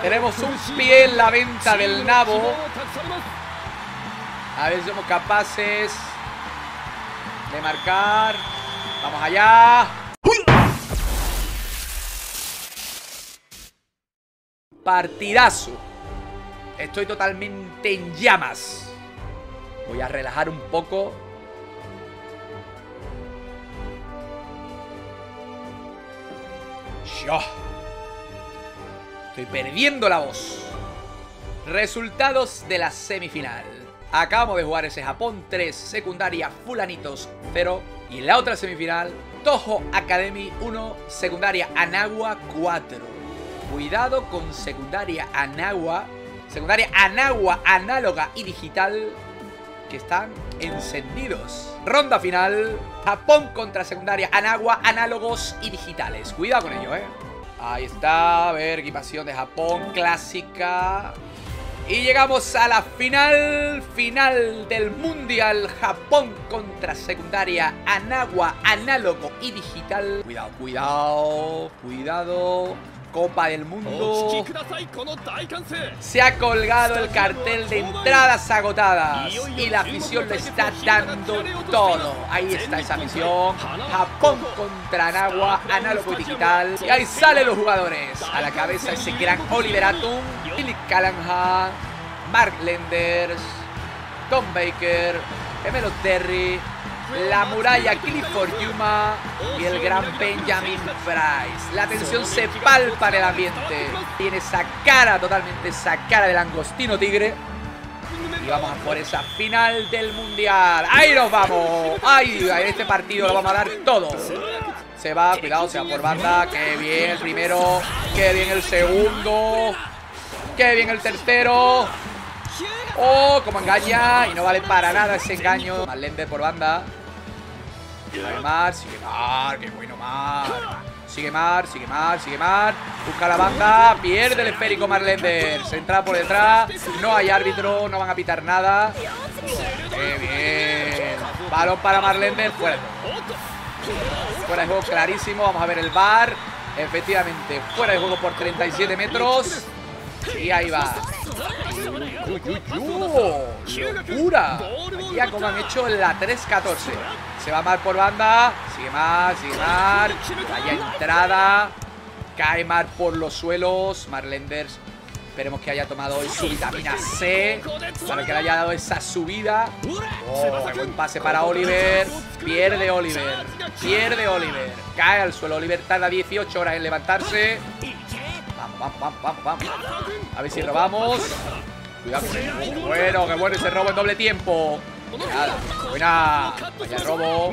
Tenemos un pie en la venta del nabo. A ver si somos capaces de marcar. Vamos allá. Partidazo. Estoy totalmente en llamas. Voy a relajar un poco. Yo. Estoy perdiendo la voz. Resultados de la semifinal. Acabamos de jugar ese Japón 3, secundaria Fulanitos 0. Y la otra semifinal, Toho Academy 1, secundaria Anagua 4. Cuidado con secundaria Anagua. Secundaria Anagua análoga y digital que están encendidos. Ronda final. Japón contra secundaria Anagua, análogos y digitales. Cuidado con ello, eh. Ahí está, a ver, equipación de Japón, clásica. Y llegamos a la final, final del Mundial Japón contra secundaria Anagua, análogo y digital. Cuidado, cuidado, cuidado. Copa del Mundo. Se ha colgado el cartel de entradas agotadas y la afición lo está dando todo. Ahí está esa misión. Japón contra Anagua, análogo y digital. Y ahí salen los jugadores. A la cabeza ese gran Oliver Atum, Billy Callahan, Mark Lenders, Tom Baker, Emelo Terry, la muralla Clifford Yuma y el gran Benjamin Price. La tensión se palpa en el ambiente. Tiene esa cara, totalmente esa cara del angostino tigre. Y vamos por esa final del mundial. ¡Ahí nos vamos! ¡Ay! En este partido lo vamos a dar todo. Se va, cuidado, se va por banda. ¡Qué bien el primero! ¡Qué bien el segundo! ¡Qué bien el tercero! ¡Oh! Como engaña. Y no vale para nada ese engaño. Marlende por banda. Sigue Mar, sigue Mar. ¡Qué bueno Mar! Sigue Mar, sigue Mar, sigue Mar. Busca la banda. Pierde el esférico Marlender. Se entra por detrás. No hay árbitro. No van a pitar nada. ¡Qué bien! Balón para Marlender. Fuera. Fuera de juego clarísimo. Vamos a ver el bar. Efectivamente, fuera de juego por 37 metros. Y ahí va. ¡Locura! Ya como han hecho la 3-14. Se va Mar por banda. Sigue Mar, sigue Mar. Vaya entrada. Cae Mar por los suelos. Marlenders. Esperemos que haya tomado hoy su vitamina C. Para que le haya dado esa subida. Oh, buen pase para Oliver. Pierde Oliver. Pierde Oliver. Cae al suelo. Oliver tarda 18 horas en levantarse. Vamos, vamos, vamos, vamos. A ver si robamos. Cuidado. Bueno, qué bueno ese robo en doble tiempo. Buena. Vaya robo.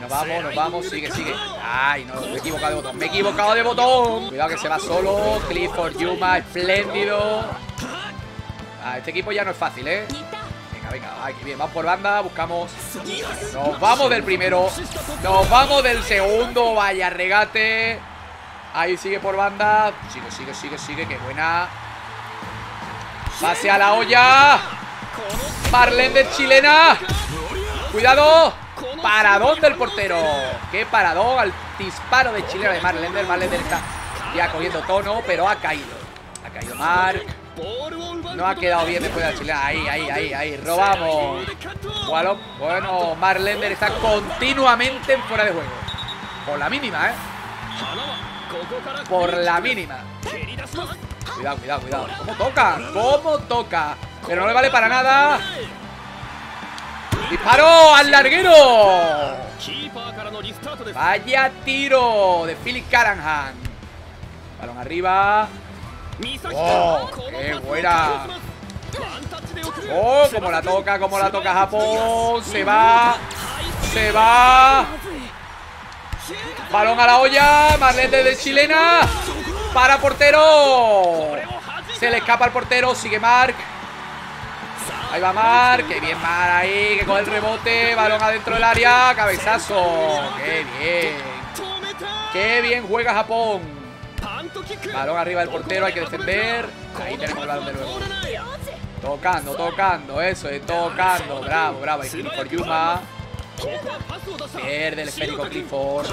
Nos vamos, nos vamos. Sigue, sigue. Ay, no, me he equivocado de botón. Me he equivocado de botón. Cuidado que se va solo. Clifford Yuma, espléndido. Ah, este equipo ya no es fácil, ¿eh? Venga, venga. Ay, qué bien. Vamos por banda. Buscamos. Nos vamos del primero. Nos vamos del segundo. Vaya regate. Ahí sigue por banda. Sigue, sigue, sigue, sigue. Qué buena. Pase a la olla. Marlender chilena. Cuidado. Paradón del portero. Qué paradón al disparo de chilena de Marlender. Marlender está ya cogiendo tono, pero ha caído. Ha caído Mark. No ha quedado bien después de la chilena. Ahí, ahí, ahí, ahí. Robamos. Bueno, Marlender está continuamente en fuera de juego. Por la mínima, ¿eh? Por la mínima. Cuidado, cuidado, cuidado. ¿Cómo toca? ¿Cómo toca? Pero no le vale para nada. ¡Disparo al larguero! Vaya tiro de Philip Callahan. Balón arriba. ¡Oh! ¡Qué buena! ¡Oh! Como la toca, como la toca Japón. Se va. Se va. Balón a la olla. Marlene de chilena. Para portero. Se le escapa al portero. Sigue Mark. Ahí va Mark. Qué bien Mark ahí. Que coge el rebote. Balón adentro del área. Cabezazo. Qué bien. Qué bien juega Japón. Balón arriba del portero. Hay que defender. Ahí tenemos el balón de nuevo. Tocando, tocando. Eso es tocando. Bravo, bravo. Ahí por Yuma. Pierde el esférico Clifford.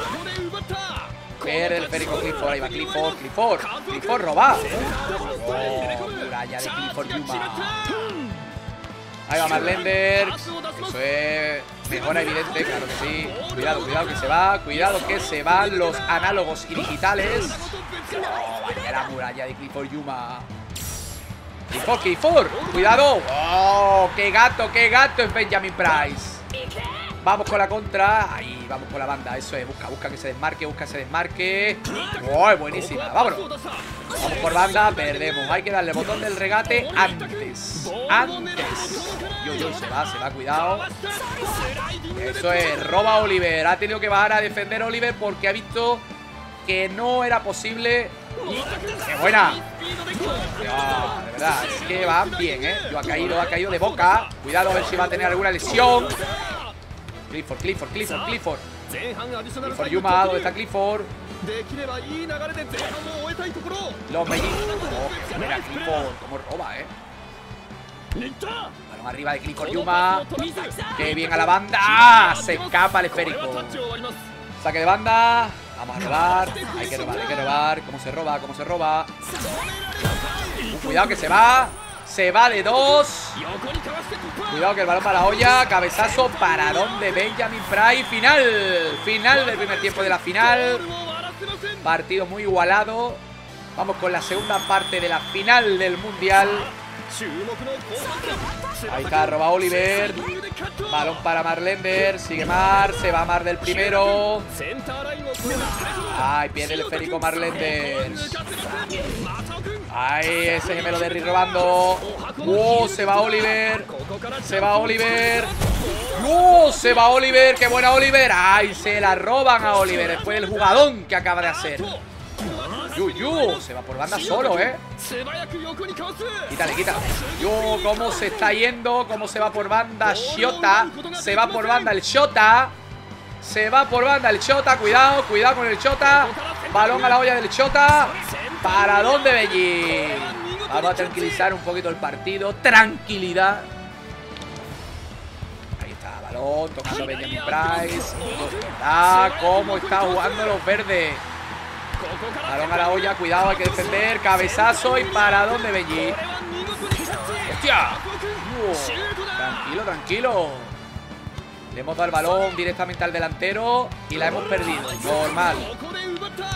Pierde el esférico Clifford. Ahí va Clifford, Clifford. Clifford roba. Oh, muralla de Clifford Yuma. Ahí va Marlender. Eso es mejora evidente, claro que sí. Cuidado, cuidado que se va. Cuidado que se van los análogos y digitales. Oh, la muralla de Clifford Yuma. Clifford, Clifford. Cuidado. Oh, qué gato, qué gato es Benjamin Price. Vamos con la contra. Ahí, vamos con la banda. Eso es. Busca, busca que se desmarque, busca que se desmarque. ¡Oh, buenísima! Vámonos. Vamos por banda. Perdemos. Hay que darle botón del regate antes. Antes. Yo, yo, se va, se va. Cuidado. Eso es. Roba Oliver. Ha tenido que bajar a defender a Oliver porque ha visto que no era posible. ¡Qué buena! de verdad, es que van bien, ¿eh? Yo ha caído, ha caído de boca. Cuidado a ver si va a tener alguna lesión. Clifford, Clifford, Clifford, Clifford. Clifford Yuma, ¿dónde está Clifford? Los mellizos. Oh, mira Clifford, cómo roba, eh. Balón arriba de Clifford Yuma. Qué bien a la banda. ¡Ah! Se escapa el esférico. Saque de banda. Vamos a robar. Hay que robar, hay que robar. ¿Cómo se roba? ¿Cómo se roba? Uh, cuidado que se va. Se va de dos. Cuidado que el balón para la olla. Cabezazo para donde Benjamin Price. Final. Final del primer tiempo de la final. Partido muy igualado. Vamos con la segunda parte de la final del Mundial. Ahí está, roba Oliver. Balón para Marlender. Sigue Mar. Se va Mar del primero. Ay, pierde el esférico Marlender. Ay, ese gemelo de Rick robando. ¡Oh! Se va Oliver. Se va Oliver. ¡Oh! Se va Oliver. ¡Qué buena Oliver! ¡Ay! Se la roban a Oliver después del jugadón que acaba de hacer. Yuyu, se va por banda solo, ¿eh? Quítale, quítale. Yo, cómo se está yendo, cómo se va por banda Shota. Se va por banda el Shota. Se va por banda el Shota. Cuidado, cuidado con el Shota. Balón a la olla del Shota. ¿Para dónde, Belli? Vamos a tranquilizar un poquito el partido. Tranquilidad. Ahí está, balón. Tocando Benjamin Price. Ah, cómo está jugando los verdes. Balón a la olla, cuidado, hay que defender. Cabezazo y para dónde Belli. ¡Hostia! tranquilo, tranquilo. Le hemos dado el balón directamente al delantero y la hemos perdido. Normal.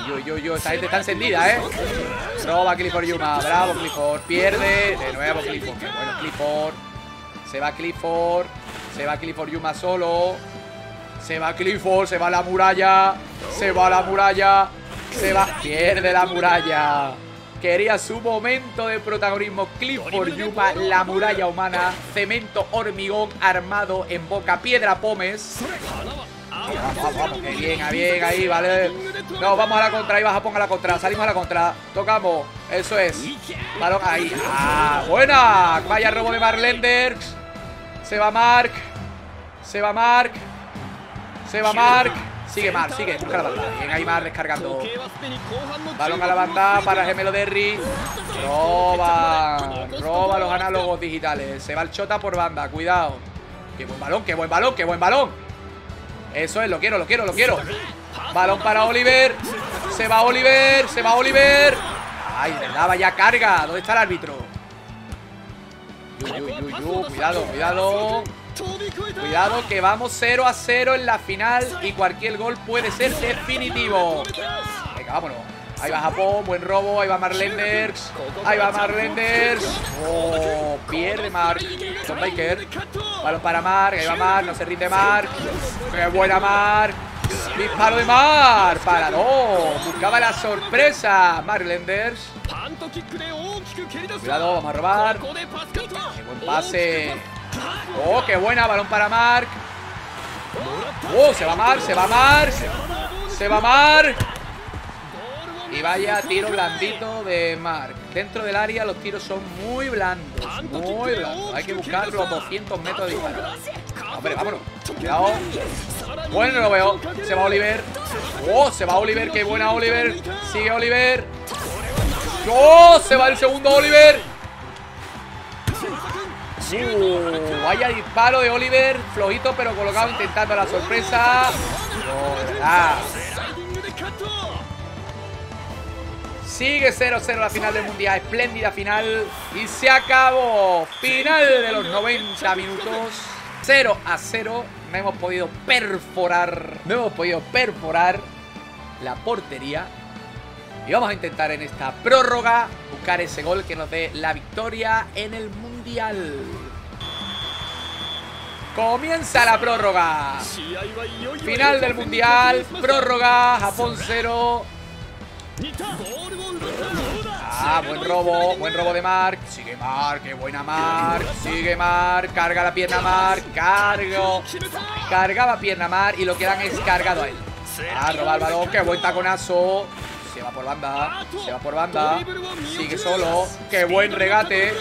Yo, yo, yo, esta gente está encendida, ¿eh? Roba Clifford Yuma. Bravo, Clifford. Pierde. De nuevo Clifford. Bueno, Clifford. Se va Clifford. Se va Clifford Yuma solo. Se va Clifford. Se va la muralla. Se va la muralla. Se va. Pierde la muralla. Quería su momento de protagonismo. Clifford Yuma, la muralla humana. Cemento, hormigón, armado en boca. Piedra Pómez. Vamos, vamos, vamos. Que bien, bien ahí, vale. No, vamos a la contra. Ahí va Japón a la contra. Salimos a la contra. Tocamos. Eso es. Balón ahí. Ah, buena. Vaya robo de Marlender. Se va Mark. Se va Mark. Se va Mark. Sigue Mar, sigue, busca la banda. Bien, ahí Mar descargando. Balón a la banda para Gemelo Derry. Roba. Roba los análogos digitales. Se va el Chota por banda, cuidado. Qué buen balón, qué buen balón, qué buen balón. Eso es, lo quiero, lo quiero, lo quiero. Balón para Oliver. Se va Oliver, se va Oliver. Ay, verdad, vaya carga. ¿Dónde está el árbitro? Cuidado, cuidado. Cuidado que vamos 0 a 0 en la final y cualquier gol puede ser definitivo. Venga, vámonos. Ahí va Japón, buen robo, ahí va Marlenders. Ahí va Marlenders. Oh, pierde Mark. Son Baker. Balón para Mark, ahí va Mark, no se rinde Mark. Qué buena Mark. Disparo de Mar. Para dos. Buscaba la sorpresa. Marlenders. Cuidado, vamos a robar. Qué buen pase. Oh, qué buena, balón para Mark. Oh, se va Mark, se va Mark. Se va Mark. Y vaya tiro blandito de Mark. Dentro del área los tiros son muy blandos. Muy blandos. Hay que buscar los 200 metros de disparo. Hombre, vámonos. Cuidado. Bueno, lo veo. Se va Oliver. Oh, se va Oliver. Qué buena Oliver. Sigue Oliver. Oh, se va el segundo Oliver. Uh, vaya disparo de Oliver. Flojito, pero colocado intentando la sorpresa. Oh, Sigue 0-0 la final del Mundial. Espléndida final. Y se acabó. Final de los 90 minutos. 0 a 0. No hemos podido perforar. No hemos podido perforar la portería. Y vamos a intentar en esta prórroga buscar ese gol que nos dé la victoria en el Mundial. Comienza la prórroga. Final del Mundial. Prórroga. Japón 0. Ah, buen robo, buen robo de Mark. Sigue Mark, qué buena Mark. Sigue Mark, carga la pierna Mark. Cargo. Cargaba pierna Mark y lo que dan es cargado a él. Ah, roba el balón, qué buen taconazo. Se va por banda, se va por banda. Sigue solo, qué buen regate.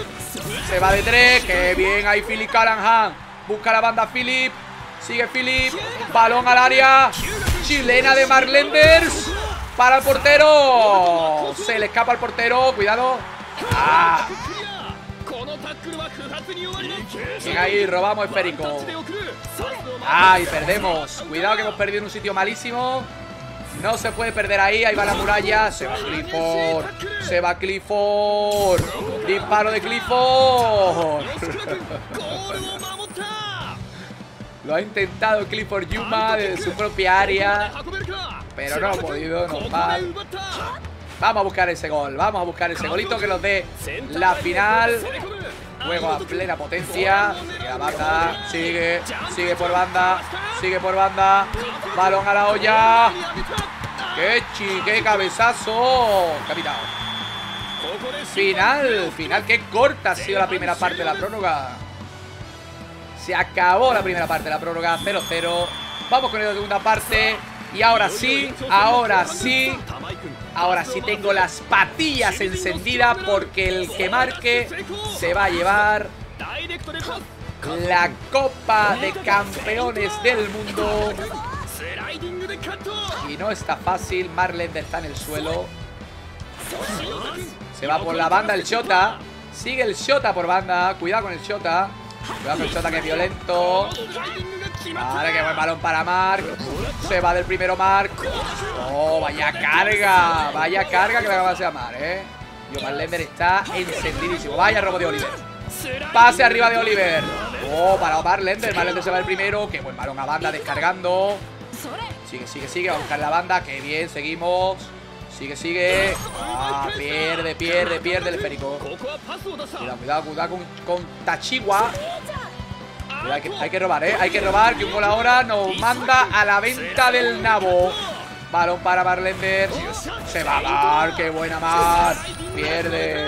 Se va de tres, qué bien ahí Philip Callahan. Busca la banda Philip. Sigue Philip. Balón al área. Chilena de Marlenders. Para el portero. Se le escapa al portero. Cuidado. Ah. Bien ahí, robamos esférico. Ay, perdemos. Cuidado que hemos perdido en un sitio malísimo. No se puede perder ahí. Ahí va la muralla. Se va Clifford. Se va Clifford. Disparo de Clifford. Lo ha intentado Clifford Yuma desde su propia área. Pero no ha podido, normal. Vamos a buscar ese gol. Vamos a buscar ese golito que nos dé la final. Juego a plena potencia. La banda. Sigue. Sigue por banda. Sigue por banda. Balón a la olla. ¡Qué chi! ¡Qué cabezazo! Capitán. Final. Final. Qué corta ha sido la primera parte de la prórroga. Se acabó la primera parte de la prórroga 0-0. Vamos con la segunda parte. Y ahora sí, ahora sí, ahora sí tengo las patillas encendidas porque el que marque se va a llevar la Copa de Campeones del Mundo. Y no está fácil, Marlender está en el suelo. Se va por la banda el Shota. Sigue el Shota por banda. Cuidado con el Shota. Cuidado con el Shota que es violento. Vale, que buen balón para Mark. Se va del primero Mark. Oh, vaya carga. Vaya carga que le acaba de hacer a ¿eh? Y Marlender está encendidísimo. Vaya robo de Oliver. Pase arriba de Oliver. Oh, para Marlender. Marlender se va del primero. Qué buen balón a banda descargando. Sigue, sigue, sigue. Va a buscar la banda. Qué bien, seguimos. Sigue, sigue. Ah, pierde, pierde, pierde el esférico. Cuidado, cuidado, cuidado con, con Tachiwa. Hay que, hay que, robar, ¿eh? Hay que robar, que un gol ahora nos manda a la venta del nabo. Balón para Marlender. Se va a dar, qué buena Mar. Pierde.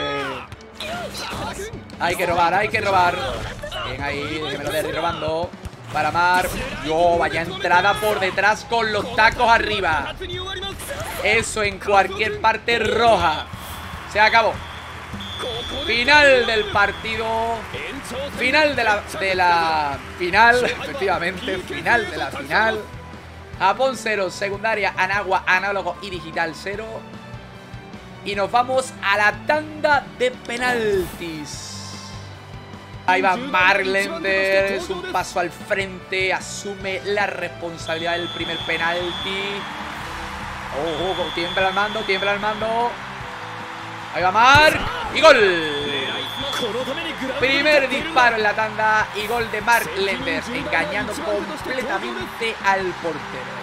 Hay que robar, hay que robar. Bien ahí, déjemelo de robando. Para Mar. Yo, vaya entrada por detrás con los tacos arriba. Eso en cualquier parte roja. Se acabó. Final del partido. Final de la, de la final. Efectivamente, final de la final. Japón 0, secundaria, Anagua, análogo y digital 0. Y nos vamos a la tanda de penaltis. Ahí va Marlender, es un paso al frente, asume la responsabilidad del primer penalti. Oh, tiembla el mando, tiembla el mando. Ahí va Mark. Y gol. Primer disparo en la tanda y gol de Mark Lenders, engañando completamente al portero.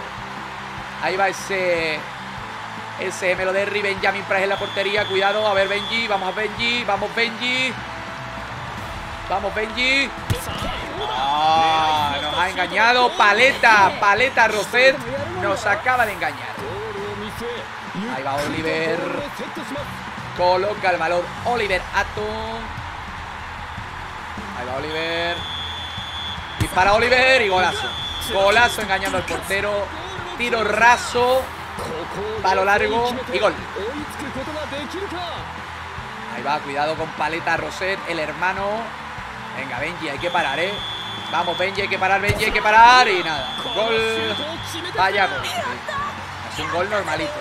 Ahí va ese ese me lo de Benjamin Price en la portería. Cuidado, a ver Benji, vamos a Benji, vamos Benji. Vamos Benji. Ah, nos ha engañado. Paleta, Paleta Roset nos acaba de engañar. Ahí va Oliver. Coloca el valor Oliver Atom. Ahí va Oliver. Dispara Oliver y golazo. Golazo engañando al portero. Tiro raso. Palo largo y gol. Ahí va, cuidado con Paleta Roset, el hermano. Venga, Benji, hay que parar, ¿eh? Vamos, Benji, hay que parar, Benji, hay que parar. Y nada, gol. Vaya gol. Es un gol normalito.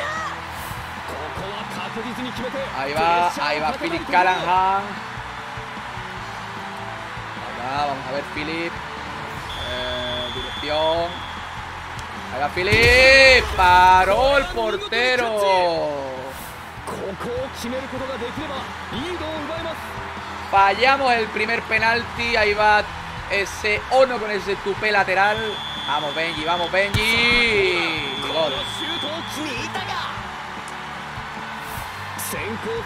Ahí va, ahí va Philip Callahan. Ahí va, vamos a ver Philip. Eh, dirección. Ahí va Philip. Paró el portero. Fallamos el primer penalti. Ahí va ese Ono con ese tupé lateral. Vamos, Benji, vamos, Benji.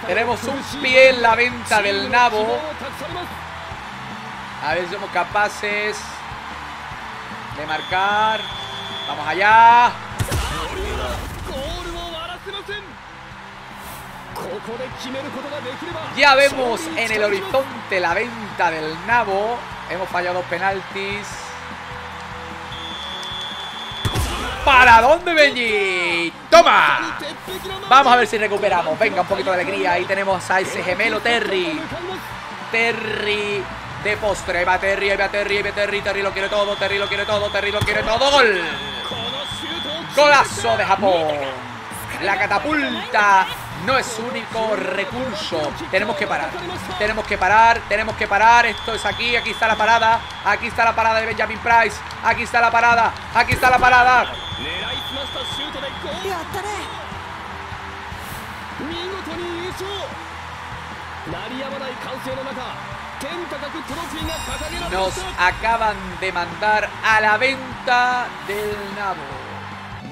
Tenemos un pie en la venta del nabo. A ver si somos capaces de marcar. Vamos allá. Ya vemos en el horizonte la venta del nabo. Hemos fallado penaltis. ¿Para dónde, Benji? ¡Toma! Vamos a ver si recuperamos. Venga, un poquito de alegría. Ahí tenemos a ese gemelo Terry. Terry de postre. Ahí va Terry, ahí va Terry, ahí va Terry. Terry lo quiere todo, Terry lo quiere todo, Terry lo quiere todo. ¡Gol! Golazo de Japón. La catapulta no es único recurso. Tenemos que parar. Tenemos que parar, tenemos que parar. Esto es aquí, aquí está la parada. Aquí está la parada de Benjamin Price. Aquí está la parada, aquí está la parada. Nos acaban de mandar a la venta del nabo.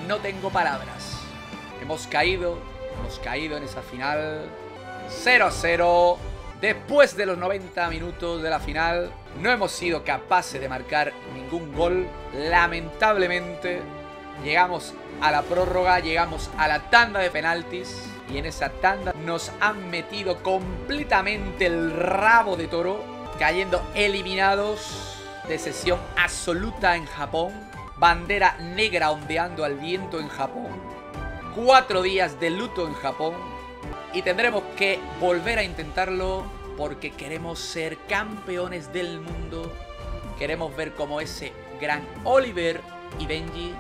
No tengo palabras. Hemos caído, hemos caído en esa final 0 a 0. Después de los 90 minutos de la final, no hemos sido capaces de marcar ningún gol. Lamentablemente, llegamos a la prórroga, llegamos a la tanda de penaltis. Y en esa tanda nos han metido completamente el rabo de toro, cayendo eliminados de sesión absoluta en Japón. Bandera negra ondeando al viento en Japón. Cuatro días de luto en Japón. Y tendremos que volver a intentarlo porque queremos ser campeones del mundo. Queremos ver cómo ese gran Oliver y Benji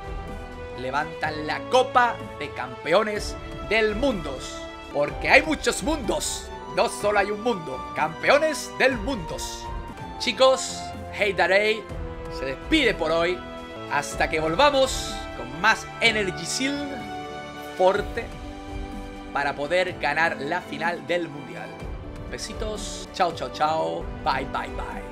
levantan la copa de campeones del mundo. Porque hay muchos mundos. No solo hay un mundo. Campeones del mundo. Chicos, Hey Darey se despide por hoy. Hasta que volvamos con más Energy Seal Forte para poder ganar la final del mundial. Besitos. Chao, chao, chao. Bye, bye, bye.